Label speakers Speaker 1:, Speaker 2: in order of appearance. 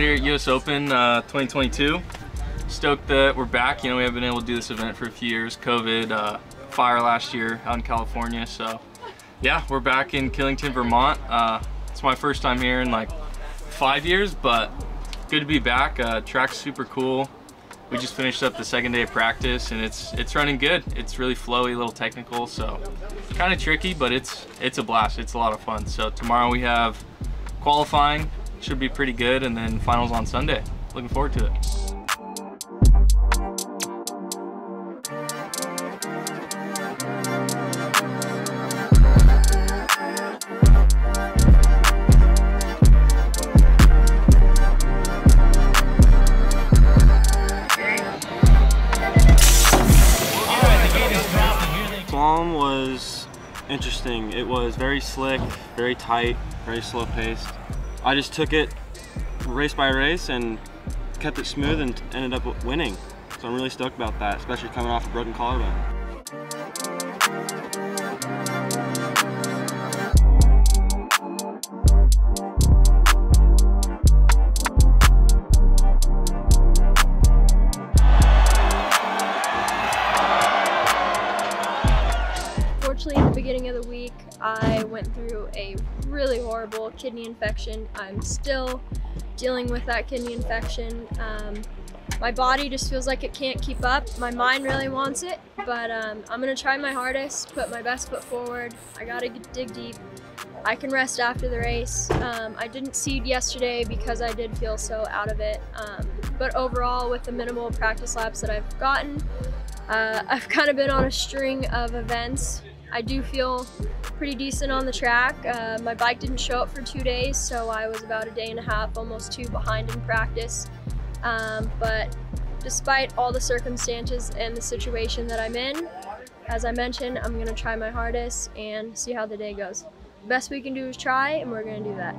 Speaker 1: here at US Open uh, 2022. Stoked that we're back. You know, we haven't been able to do this event for a few years. COVID, uh, fire last year out in California. So yeah, we're back in Killington, Vermont. Uh, it's my first time here in like five years, but good to be back. Uh, track's super cool. We just finished up the second day of practice and it's it's running good. It's really flowy, a little technical, so kind of tricky, but it's it's a blast. It's a lot of fun. So tomorrow we have qualifying, should be pretty good, and then finals on Sunday. Looking forward to it.
Speaker 2: Slalom was interesting. It was very slick, very tight, very slow paced. I just took it race by race and kept it smooth and ended up winning. So I'm really stoked about that, especially coming off a broken collarbone.
Speaker 3: Unfortunately, at the beginning of the week, I went through a really horrible kidney infection. I'm still dealing with that kidney infection. Um, my body just feels like it can't keep up. My mind really wants it, but um, I'm gonna try my hardest, put my best foot forward. I gotta dig deep. I can rest after the race. Um, I didn't seed yesterday because I did feel so out of it. Um, but overall, with the minimal practice laps that I've gotten, uh, I've kind of been on a string of events I do feel pretty decent on the track. Uh, my bike didn't show up for two days, so I was about a day and a half, almost two behind in practice. Um, but despite all the circumstances and the situation that I'm in, as I mentioned, I'm gonna try my hardest and see how the day goes. Best we can do is try, and we're gonna do that.